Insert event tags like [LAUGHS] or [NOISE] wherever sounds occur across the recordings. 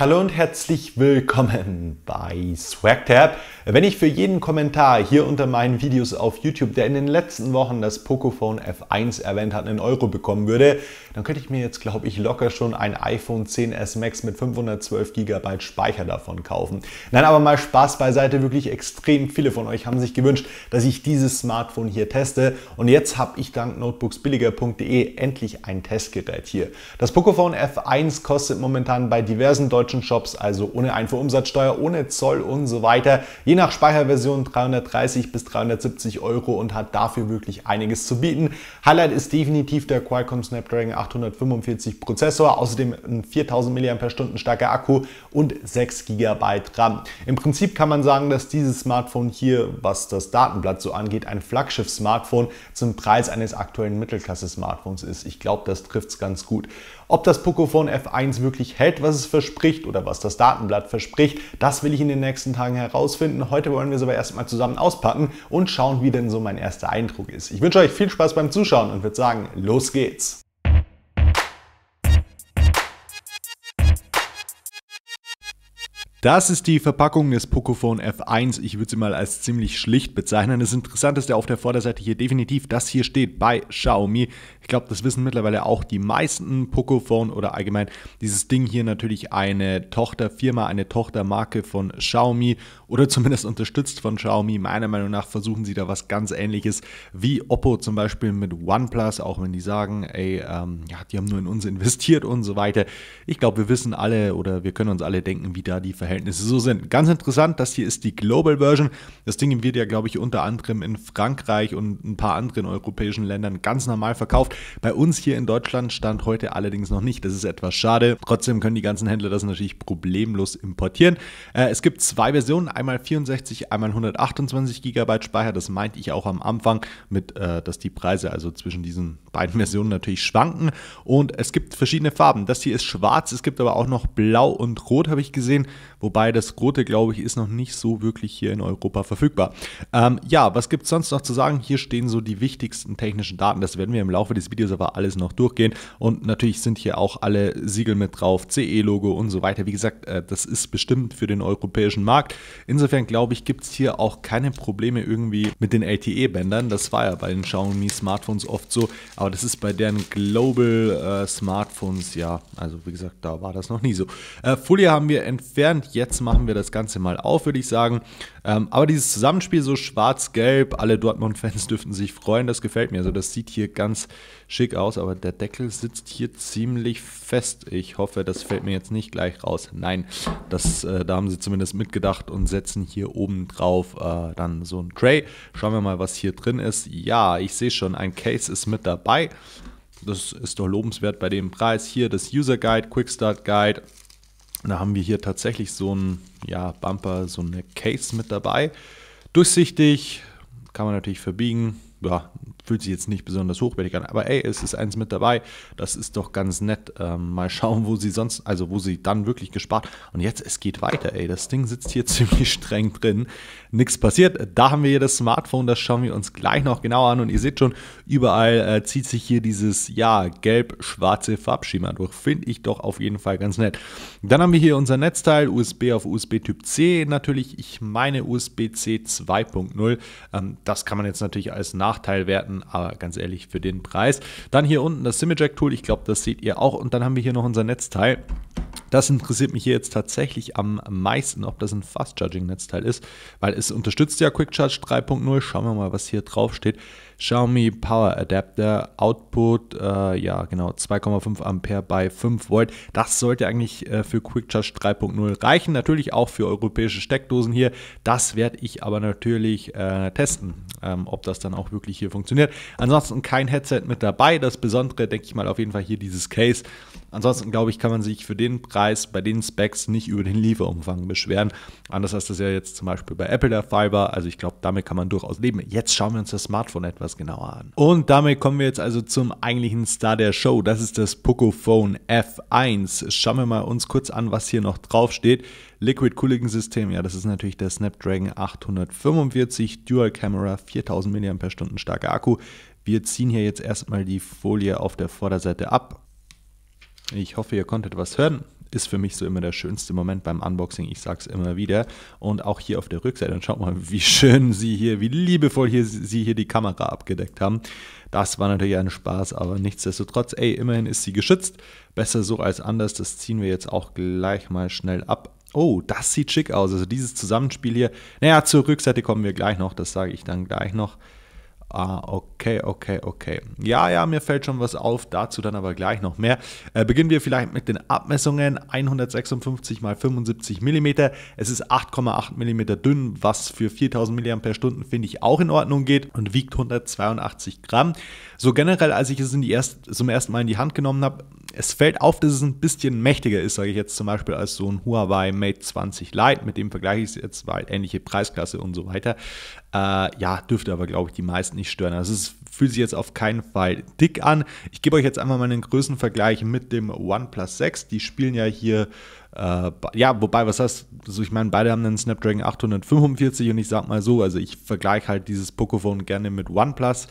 Hallo und herzlich willkommen bei SwagTab. Wenn ich für jeden Kommentar hier unter meinen Videos auf YouTube, der in den letzten Wochen das Pocophone F1 erwähnt hat, einen Euro bekommen würde, dann könnte ich mir jetzt, glaube ich, locker schon ein iPhone 10s Max mit 512 GB Speicher davon kaufen. Nein, aber mal Spaß beiseite, wirklich extrem viele von euch haben sich gewünscht, dass ich dieses Smartphone hier teste und jetzt habe ich dank notebooksbilliger.de endlich ein Testgerät hier. Das Pocophone F1 kostet momentan bei diversen deutschen deutschen Shops, also ohne Einfuhrumsatzsteuer, ohne Zoll und so weiter. Je nach Speicherversion 330 bis 370 Euro und hat dafür wirklich einiges zu bieten. Highlight ist definitiv der Qualcomm Snapdragon 845 Prozessor, außerdem ein 4000 mAh starker Akku und 6 GB RAM. Im Prinzip kann man sagen, dass dieses Smartphone hier, was das Datenblatt so angeht, ein Flaggschiff-Smartphone zum Preis eines aktuellen Mittelklasse-Smartphones ist. Ich glaube, das trifft es ganz gut. Ob das Pocophone F1 wirklich hält, was es verspricht oder was das Datenblatt verspricht, das will ich in den nächsten Tagen herausfinden. Heute wollen wir es aber erstmal zusammen auspacken und schauen, wie denn so mein erster Eindruck ist. Ich wünsche euch viel Spaß beim Zuschauen und würde sagen, los geht's! Das ist die Verpackung des Pocophone F1. Ich würde sie mal als ziemlich schlicht bezeichnen. Das Interessanteste auf der Vorderseite hier definitiv, das hier steht bei Xiaomi. Ich glaube, das wissen mittlerweile auch die meisten Pocophone oder allgemein dieses Ding hier natürlich eine Tochterfirma, eine Tochtermarke von Xiaomi oder zumindest unterstützt von Xiaomi. Meiner Meinung nach versuchen sie da was ganz ähnliches wie Oppo zum Beispiel mit OnePlus, auch wenn die sagen, ey, ähm, ja, die haben nur in uns investiert und so weiter. Ich glaube, wir wissen alle oder wir können uns alle denken, wie da die Verhältnisse Verhältnisse so sind. Ganz interessant, das hier ist die Global Version. Das Ding wird ja, glaube ich, unter anderem in Frankreich und ein paar anderen europäischen Ländern ganz normal verkauft. Bei uns hier in Deutschland stand heute allerdings noch nicht. Das ist etwas schade. Trotzdem können die ganzen Händler das natürlich problemlos importieren. Äh, es gibt zwei Versionen, einmal 64, einmal 128 GB Speicher. Das meinte ich auch am Anfang mit, äh, dass die Preise also zwischen diesen beiden Versionen natürlich schwanken. Und es gibt verschiedene Farben. Das hier ist schwarz, es gibt aber auch noch blau und rot, habe ich gesehen. Wobei das Rote, glaube ich, ist noch nicht so wirklich hier in Europa verfügbar. Ähm, ja, was gibt es sonst noch zu sagen? Hier stehen so die wichtigsten technischen Daten. Das werden wir im Laufe des Videos aber alles noch durchgehen. Und natürlich sind hier auch alle Siegel mit drauf, CE-Logo und so weiter. Wie gesagt, äh, das ist bestimmt für den europäischen Markt. Insofern glaube ich, gibt es hier auch keine Probleme irgendwie mit den LTE-Bändern. Das war ja bei den Xiaomi Smartphones oft so. Aber das ist bei deren Global äh, Smartphones, ja, also wie gesagt, da war das noch nie so. Äh, Folie haben wir entfernt jetzt machen wir das Ganze mal auf, würde ich sagen. Ähm, aber dieses Zusammenspiel so schwarz-gelb, alle Dortmund-Fans [LAUGHS] dürften sich freuen, das gefällt mir. Also das sieht hier ganz schick aus, aber der Deckel sitzt hier ziemlich fest. Ich hoffe, das fällt mir jetzt nicht gleich raus. Nein, das, äh, da haben sie zumindest mitgedacht und setzen hier oben drauf äh, dann so ein Tray. Schauen wir mal, was hier drin ist. Ja, ich sehe schon, ein Case ist mit dabei. Das ist doch lobenswert bei dem Preis. Hier das User Guide, Quick Start Guide, da haben wir hier tatsächlich so ein ja, Bumper, so eine Case mit dabei. Durchsichtig, kann man natürlich verbiegen. Ja, fühlt sich jetzt nicht besonders hochwertig an, aber ey, es ist eins mit dabei. Das ist doch ganz nett. Ähm, mal schauen, wo sie sonst, also wo sie dann wirklich gespart. Und jetzt, es geht weiter, ey. Das Ding sitzt hier [LAUGHS] ziemlich streng drin. Nichts passiert. Da haben wir hier das Smartphone, das schauen wir uns gleich noch genauer an. Und ihr seht schon, überall äh, zieht sich hier dieses, ja, gelb-schwarze Farbschema durch. Finde ich doch auf jeden Fall ganz nett. Dann haben wir hier unser Netzteil, USB auf USB Typ C natürlich. Ich meine USB-C 2.0. Ähm, das kann man jetzt natürlich als Nachteil werten aber ganz ehrlich, für den Preis. Dann hier unten das Simijack-Tool, ich glaube, das seht ihr auch. Und dann haben wir hier noch unser Netzteil. Das interessiert mich hier jetzt tatsächlich am meisten, ob das ein Fast-Charging-Netzteil ist, weil es unterstützt ja Quick Charge 3.0. Schauen wir mal, was hier drauf steht. Xiaomi Power Adapter, Output, äh, ja genau, 2,5 Ampere bei 5 Volt. Das sollte eigentlich äh, für Quick Charge 3.0 reichen. Natürlich auch für europäische Steckdosen hier. Das werde ich aber natürlich äh, testen, ähm, ob das dann auch wirklich hier funktioniert. Ansonsten kein Headset mit dabei. Das Besondere, denke ich mal, auf jeden Fall hier dieses Case. Ansonsten glaube ich, kann man sich für den Preis bei den Specs nicht über den Lieferumfang beschweren. Anders als das ja jetzt zum Beispiel bei Apple der Fall war. Also ich glaube, damit kann man durchaus leben. Jetzt schauen wir uns das Smartphone etwas genauer an. Und damit kommen wir jetzt also zum eigentlichen Star der Show. Das ist das Pocophone F1. Schauen wir mal uns kurz an, was hier noch drauf steht. Liquid Cooling System, ja, das ist natürlich der Snapdragon 845 Dual Camera, 4000 mAh starker Akku. Wir ziehen hier jetzt erstmal die Folie auf der Vorderseite ab ich hoffe, ihr konntet was hören. ist für mich so immer der schönste Moment beim Unboxing. Ich sage es immer wieder. Und auch hier auf der Rückseite, und schaut mal, wie schön sie hier, wie liebevoll hier, sie hier die Kamera abgedeckt haben. Das war natürlich ein Spaß, aber nichtsdestotrotz, ey, immerhin ist sie geschützt. Besser so als anders. Das ziehen wir jetzt auch gleich mal schnell ab. Oh, das sieht schick aus. Also dieses Zusammenspiel hier. Naja, zur Rückseite kommen wir gleich noch. Das sage ich dann gleich noch. Ah, okay, okay, okay. Ja, ja, mir fällt schon was auf, dazu dann aber gleich noch mehr. Äh, beginnen wir vielleicht mit den Abmessungen. 156 x 75 mm. Es ist 8,8 mm dünn, was für 4000 mAh finde ich auch in Ordnung geht und wiegt 182 Gramm. So generell, als ich es in die erst, zum ersten Mal in die Hand genommen habe, es fällt auf, dass es ein bisschen mächtiger ist, sage ich jetzt zum Beispiel als so ein Huawei Mate 20 Lite, mit dem vergleiche ich es jetzt, weil ähnliche Preisklasse und so weiter. Äh, ja, dürfte aber, glaube ich, die meisten nicht stören. Also es fühlt sich jetzt auf keinen Fall dick an. Ich gebe euch jetzt einmal meinen Größenvergleich mit dem OnePlus 6. Die spielen ja hier äh, ja, wobei, was heißt, also ich meine, beide haben einen Snapdragon 845 und ich sag mal so, also ich vergleiche halt dieses Pocophone gerne mit OnePlus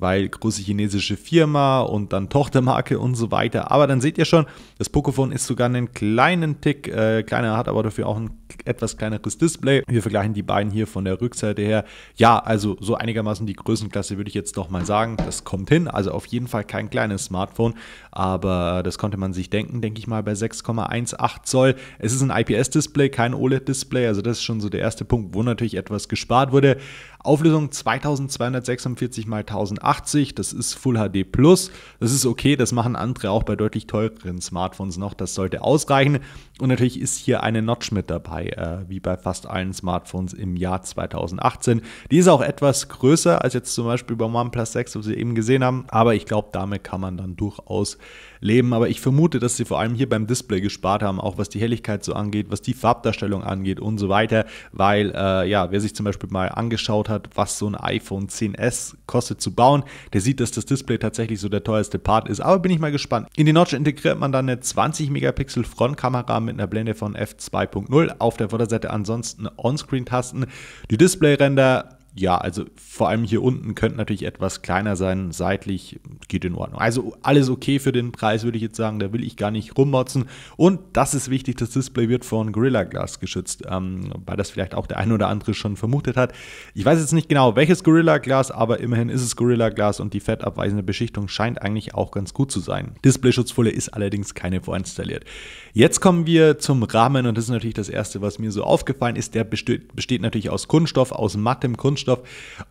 weil große chinesische Firma und dann Tochtermarke und so weiter. Aber dann seht ihr schon, das Pocophone ist sogar einen kleinen Tick äh, kleiner, hat aber dafür auch ein etwas kleineres Display. Wir vergleichen die beiden hier von der Rückseite her. Ja, also so einigermaßen die Größenklasse würde ich jetzt doch mal sagen. Das kommt hin. Also auf jeden Fall kein kleines Smartphone, aber das konnte man sich denken, denke ich mal, bei 6,18 Zoll. Es ist ein IPS-Display, kein OLED-Display. Also das ist schon so der erste Punkt, wo natürlich etwas gespart wurde. Auflösung 2246 x 1080, das ist Full HD Plus. Das ist okay, das machen andere auch bei deutlich teureren Smartphones noch. Das sollte ausreichen. Und natürlich ist hier eine Notch mit dabei, äh, wie bei fast allen Smartphones im Jahr 2018. Die ist auch etwas größer als jetzt zum Beispiel beim OnePlus 6, was wir eben gesehen haben. Aber ich glaube, damit kann man dann durchaus leben. Aber ich vermute, dass sie vor allem hier beim Display gespart haben, auch was die Helligkeit so angeht, was die Farbdarstellung angeht und so weiter. Weil, äh, ja, wer sich zum Beispiel mal angeschaut hat, was so ein iPhone 10s kostet zu bauen, der sieht, dass das Display tatsächlich so der teuerste Part ist. Aber bin ich mal gespannt. In die Notch integriert man dann eine 20 Megapixel Frontkamera mit einer Blende von f2.0. Auf der Vorderseite ansonsten On-Screen-Tasten. Die Display-Ränder ja, also vor allem hier unten könnte natürlich etwas kleiner sein, seitlich geht in Ordnung. Also alles okay für den Preis, würde ich jetzt sagen, da will ich gar nicht rummotzen. Und das ist wichtig, das Display wird von Gorilla Glass geschützt, ähm, weil das vielleicht auch der ein oder andere schon vermutet hat. Ich weiß jetzt nicht genau, welches Gorilla Glass, aber immerhin ist es Gorilla Glass und die fettabweisende Beschichtung scheint eigentlich auch ganz gut zu sein. Displayschutzfolie ist allerdings keine vorinstalliert. Jetzt kommen wir zum Rahmen und das ist natürlich das erste, was mir so aufgefallen ist. Der besteht, besteht natürlich aus Kunststoff, aus mattem Kunststoff Kunststoff.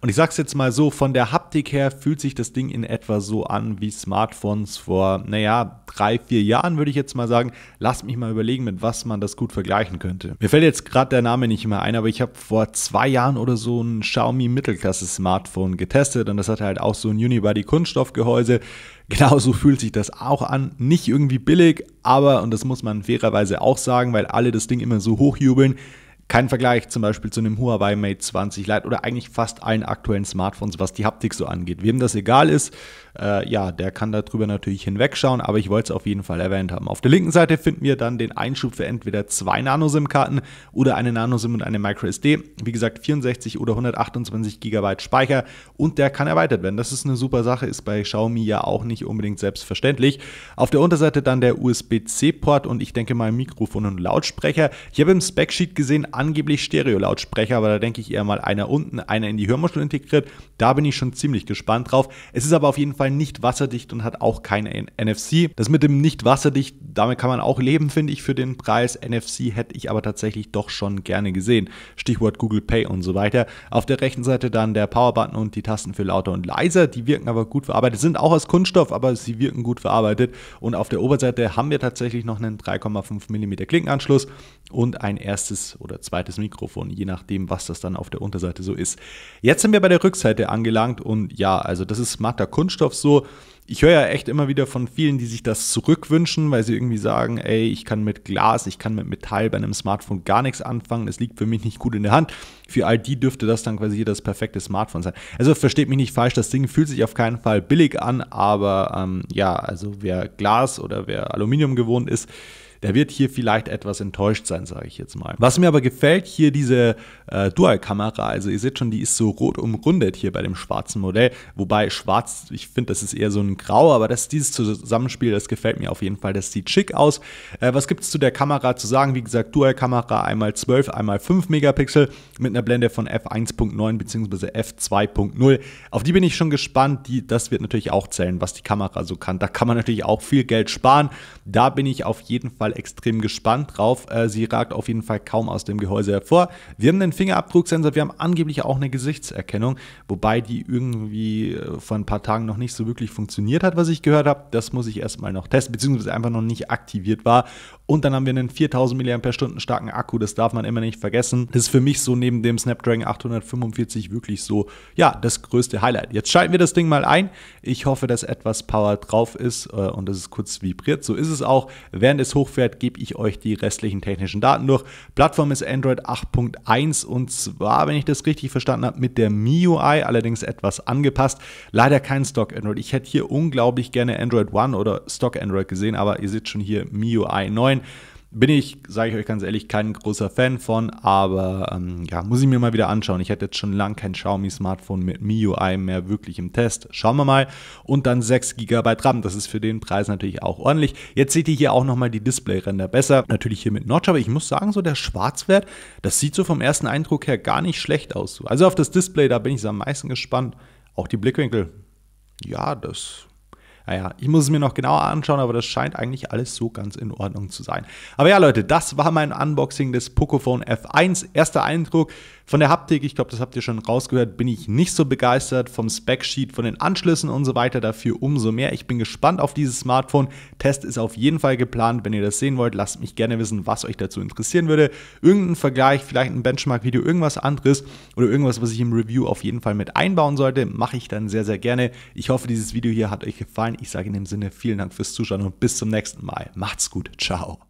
Und ich sage es jetzt mal so, von der Haptik her fühlt sich das Ding in etwa so an wie Smartphones vor, naja, drei, vier Jahren würde ich jetzt mal sagen. Lasst mich mal überlegen, mit was man das gut vergleichen könnte. Mir fällt jetzt gerade der Name nicht mehr ein, aber ich habe vor zwei Jahren oder so ein Xiaomi Mittelklasse-Smartphone getestet und das hatte halt auch so ein Unibody Kunststoffgehäuse. Genauso fühlt sich das auch an. Nicht irgendwie billig, aber, und das muss man fairerweise auch sagen, weil alle das Ding immer so hochjubeln, kein Vergleich zum Beispiel zu einem Huawei Mate 20 Lite oder eigentlich fast allen aktuellen Smartphones, was die Haptik so angeht. Wem das egal ist, äh, ja, der kann darüber natürlich hinwegschauen, aber ich wollte es auf jeden Fall erwähnt haben. Auf der linken Seite finden wir dann den Einschub für entweder zwei Nano-SIM-Karten oder eine Nano-SIM und eine MicroSD. Wie gesagt, 64 oder 128 GB Speicher und der kann erweitert werden. Das ist eine super Sache, ist bei Xiaomi ja auch nicht unbedingt selbstverständlich. Auf der Unterseite dann der USB-C-Port und ich denke mal Mikrofon und Lautsprecher. Ich habe im Specsheet gesehen, angeblich Stereo-Lautsprecher, aber da denke ich eher mal einer unten, einer in die Hörmuschel integriert. Da bin ich schon ziemlich gespannt drauf. Es ist aber auf jeden Fall nicht wasserdicht und hat auch keine NFC. Das mit dem nicht wasserdicht, damit kann man auch leben, finde ich, für den Preis. NFC hätte ich aber tatsächlich doch schon gerne gesehen. Stichwort Google Pay und so weiter. Auf der rechten Seite dann der Powerbutton und die Tasten für lauter und leiser. Die wirken aber gut verarbeitet, sind auch aus Kunststoff, aber sie wirken gut verarbeitet. Und auf der Oberseite haben wir tatsächlich noch einen 3,5 mm Klinkenanschluss und ein erstes oder zweites Mikrofon, je nachdem, was das dann auf der Unterseite so ist. Jetzt sind wir bei der Rückseite angelangt und ja, also das ist matter Kunststoff so. Ich höre ja echt immer wieder von vielen, die sich das zurückwünschen, weil sie irgendwie sagen, ey, ich kann mit Glas, ich kann mit Metall bei einem Smartphone gar nichts anfangen, es liegt für mich nicht gut in der Hand. Für all die dürfte das dann quasi das perfekte Smartphone sein. Also versteht mich nicht falsch, das Ding fühlt sich auf keinen Fall billig an, aber ähm, ja, also wer Glas oder wer Aluminium gewohnt ist, der wird hier vielleicht etwas enttäuscht sein, sage ich jetzt mal. Was mir aber gefällt, hier diese äh, Dual-Kamera, also ihr seht schon, die ist so rot umrundet hier bei dem schwarzen Modell, wobei schwarz, ich finde, das ist eher so ein Grau, aber das, dieses Zusammenspiel, das gefällt mir auf jeden Fall, das sieht schick aus. Äh, was gibt es zu der Kamera zu sagen? Wie gesagt, Dual-Kamera, einmal 12, einmal 5 Megapixel mit einer Blende von f1.9 bzw. f2.0. Auf die bin ich schon gespannt, die, das wird natürlich auch zählen, was die Kamera so kann. Da kann man natürlich auch viel Geld sparen. Da bin ich auf jeden Fall extrem gespannt drauf. Äh, sie ragt auf jeden Fall kaum aus dem Gehäuse hervor. Wir haben den Fingerabdrucksensor, wir haben angeblich auch eine Gesichtserkennung, wobei die irgendwie äh, vor ein paar Tagen noch nicht so wirklich funktioniert hat, was ich gehört habe. Das muss ich erstmal noch testen, beziehungsweise einfach noch nicht aktiviert war. Und dann haben wir einen 4000 mAh starken Akku, das darf man immer nicht vergessen. Das ist für mich so neben dem Snapdragon 845 wirklich so, ja, das größte Highlight. Jetzt schalten wir das Ding mal ein. Ich hoffe, dass etwas Power drauf ist äh, und dass es kurz vibriert. So ist es auch. Während es hochfährt, gebe ich euch die restlichen technischen Daten durch. Plattform ist Android 8.1 und zwar, wenn ich das richtig verstanden habe, mit der MIUI, allerdings etwas angepasst. Leider kein Stock Android. Ich hätte hier unglaublich gerne Android One oder Stock Android gesehen, aber ihr seht schon hier MIUI 9. Bin ich, sage ich euch ganz ehrlich, kein großer Fan von, aber ähm, ja, muss ich mir mal wieder anschauen. Ich hatte jetzt schon lange kein Xiaomi-Smartphone mit MIUI mehr wirklich im Test. Schauen wir mal. Und dann 6 GB RAM, das ist für den Preis natürlich auch ordentlich. Jetzt seht ihr hier auch nochmal die Display-Ränder besser. Natürlich hier mit Notch, aber ich muss sagen, so der Schwarzwert, das sieht so vom ersten Eindruck her gar nicht schlecht aus. Also auf das Display, da bin ich am meisten gespannt. Auch die Blickwinkel, ja, das naja, ich muss es mir noch genauer anschauen, aber das scheint eigentlich alles so ganz in Ordnung zu sein. Aber ja, Leute, das war mein Unboxing des Pocophone F1. Erster Eindruck von der Haptik, ich glaube, das habt ihr schon rausgehört, bin ich nicht so begeistert vom Specsheet, von den Anschlüssen und so weiter. Dafür umso mehr. Ich bin gespannt auf dieses Smartphone. Test ist auf jeden Fall geplant. Wenn ihr das sehen wollt, lasst mich gerne wissen, was euch dazu interessieren würde. Irgendein Vergleich, vielleicht ein Benchmark-Video, irgendwas anderes oder irgendwas, was ich im Review auf jeden Fall mit einbauen sollte, mache ich dann sehr, sehr gerne. Ich hoffe, dieses Video hier hat euch gefallen. Ich sage in dem Sinne vielen Dank fürs Zuschauen und bis zum nächsten Mal. Macht's gut. Ciao.